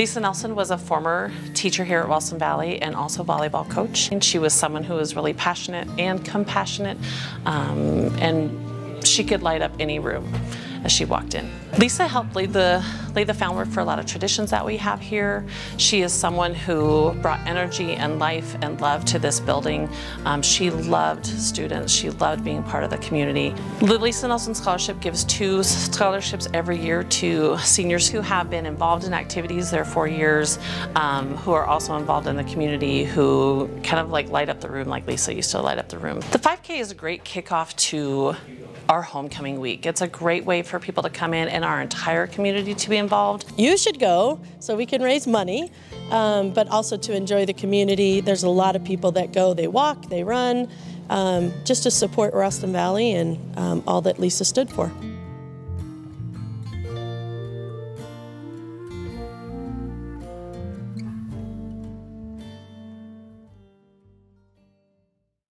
Lisa Nelson was a former teacher here at Wellston Valley and also volleyball coach. And she was someone who was really passionate and compassionate um, and she could light up any room as she walked in. Lisa helped lay the, lay the groundwork for a lot of traditions that we have here. She is someone who brought energy and life and love to this building. Um, she loved students. She loved being part of the community. The Lisa Nelson Scholarship gives two scholarships every year to seniors who have been involved in activities their four years, um, who are also involved in the community, who kind of like light up the room like Lisa used to light up the room. The 5K is a great kickoff to our homecoming week. It's a great way for people to come in and our entire community to be involved. You should go so we can raise money, um, but also to enjoy the community. There's a lot of people that go, they walk, they run, um, just to support Wellston Valley and um, all that Lisa stood for.